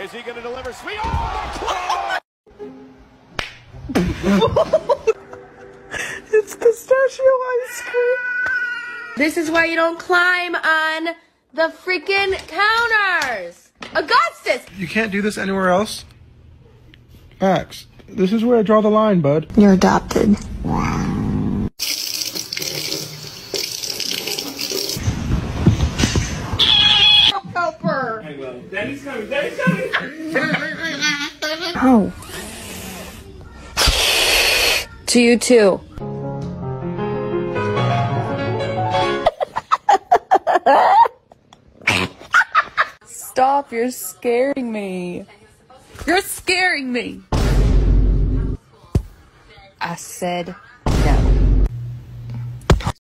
Is he going to deliver sweet? Oh, It's pistachio ice cream. This is why you don't climb on the freaking counters. Augustus! You can't do this anywhere else? Max, this is where I draw the line, bud. You're adopted. Helper! Oh. To you too. Stop, you're scaring me. You're scaring me. I said